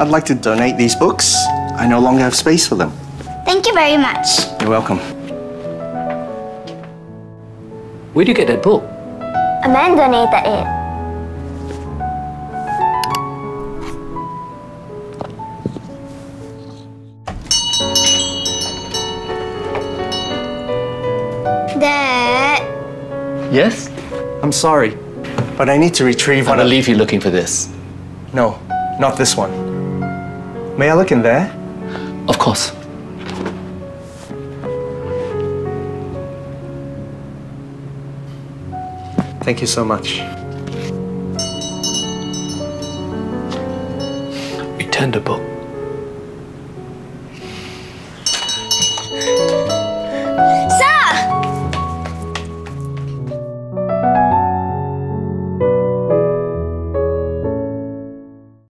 I'd like to donate these books. I no longer have space for them. Thank you very much. You're welcome. Where'd you get that book? A man donated it. Dad, Yes? I'm sorry, but I need to retrieve I'm one of... believe you looking for this. No, not this one. May I look in there? Of course. Thank you so much. Return the book.